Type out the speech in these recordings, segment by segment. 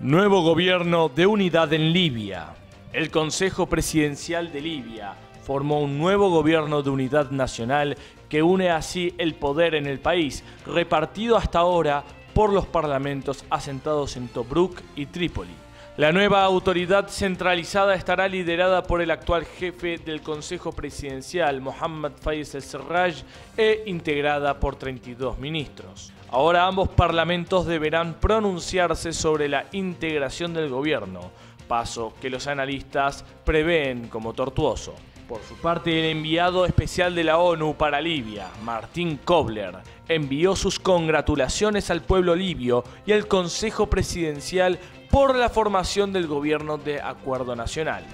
Nuevo gobierno de unidad en Libia. El Consejo Presidencial de Libia formó un nuevo gobierno de unidad nacional que une así el poder en el país, repartido hasta ahora por los parlamentos asentados en Tobruk y Trípoli. La nueva autoridad centralizada estará liderada por el actual jefe del Consejo Presidencial, Mohammad Fayez el-Serraj, e integrada por 32 ministros. Ahora ambos parlamentos deberán pronunciarse sobre la integración del gobierno, paso que los analistas prevén como tortuoso. Por su parte, el enviado especial de la ONU para Libia, Martín Kobler, envió sus congratulaciones al pueblo libio y al Consejo Presidencial por la formación del gobierno de acuerdo nacional.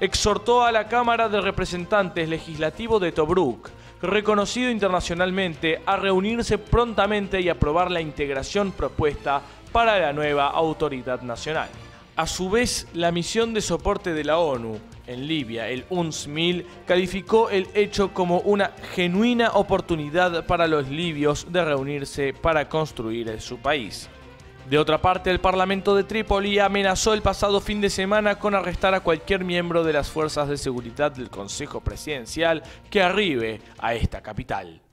Exhortó a la Cámara de Representantes Legislativo de Tobruk, reconocido internacionalmente, a reunirse prontamente y aprobar la integración propuesta para la nueva autoridad nacional. A su vez, la misión de soporte de la ONU en Libia, el UNSMIL, calificó el hecho como una genuina oportunidad para los libios de reunirse para construir su país. De otra parte, el Parlamento de Trípoli amenazó el pasado fin de semana con arrestar a cualquier miembro de las fuerzas de seguridad del Consejo Presidencial que arribe a esta capital.